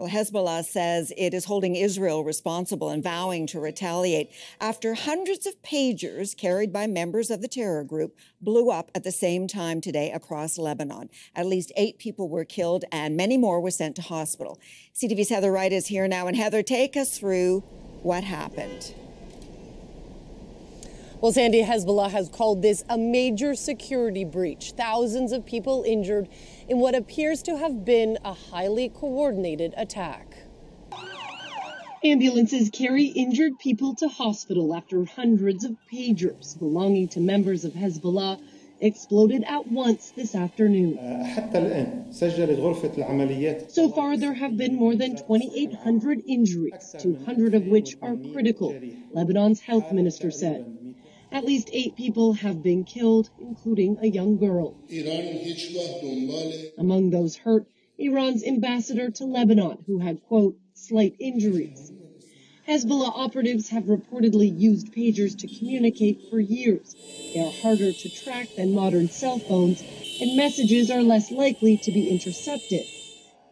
Well, Hezbollah says it is holding Israel responsible and vowing to retaliate after hundreds of pagers carried by members of the terror group blew up at the same time today across Lebanon. At least eight people were killed and many more were sent to hospital. CTV's Heather Wright is here now. And Heather, take us through what happened. Well, Sandy, Hezbollah has called this a major security breach. Thousands of people injured in what appears to have been a highly coordinated attack. Ambulances carry injured people to hospital after hundreds of pagers belonging to members of Hezbollah exploded at once this afternoon. So far, there have been more than 2,800 injuries, 200 of which are critical, Lebanon's health minister said. At least eight people have been killed, including a young girl. Among those hurt, Iran's ambassador to Lebanon, who had, quote, slight injuries. Hezbollah operatives have reportedly used pagers to communicate for years. They are harder to track than modern cell phones, and messages are less likely to be intercepted.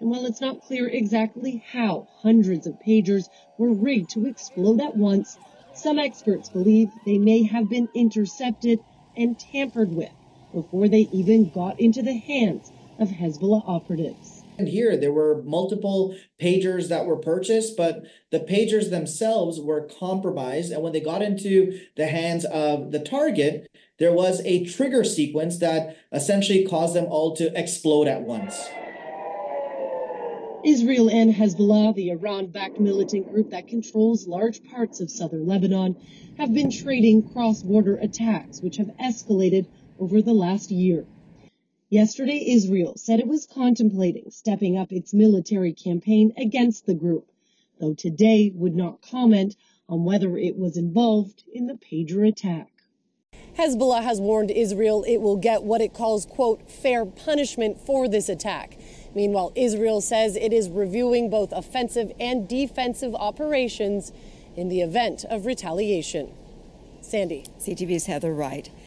And while it's not clear exactly how hundreds of pagers were rigged to explode at once, some experts believe they may have been intercepted and tampered with before they even got into the hands of Hezbollah operatives. And here, there were multiple pagers that were purchased, but the pagers themselves were compromised. And when they got into the hands of the target, there was a trigger sequence that essentially caused them all to explode at once. Israel and Hezbollah, the Iran backed militant group that controls large parts of southern Lebanon, have been trading cross border attacks, which have escalated over the last year. Yesterday, Israel said it was contemplating stepping up its military campaign against the group, though today would not comment on whether it was involved in the pager attack. Hezbollah has warned Israel it will get what it calls, quote, fair punishment for this attack. Meanwhile, Israel says it is reviewing both offensive and defensive operations in the event of retaliation. Sandy. CTV's Heather Wright.